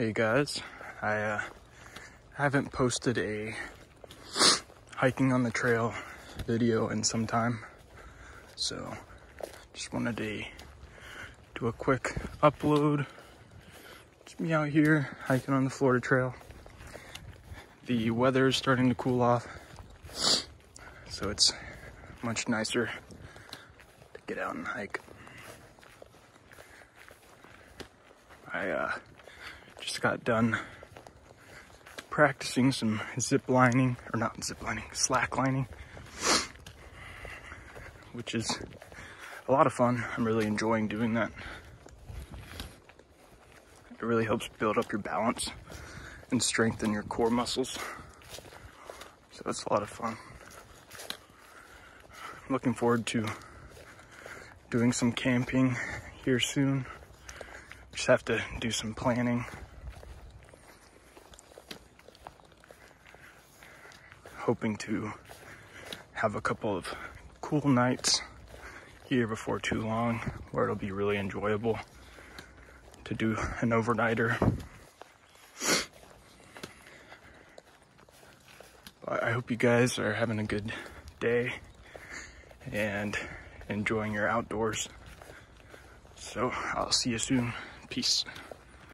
Hey guys, I uh, haven't posted a hiking on the trail video in some time, so just wanted to do a quick upload. Just me out here hiking on the Florida Trail. The weather is starting to cool off, so it's much nicer to get out and hike. I uh, just got done practicing some zip lining, or not zip lining, slack lining, which is a lot of fun. I'm really enjoying doing that. It really helps build up your balance and strengthen your core muscles. So that's a lot of fun. I'm looking forward to doing some camping here soon. Just have to do some planning. Hoping to have a couple of cool nights here before too long where it'll be really enjoyable to do an overnighter. I hope you guys are having a good day and enjoying your outdoors. So I'll see you soon. Peace.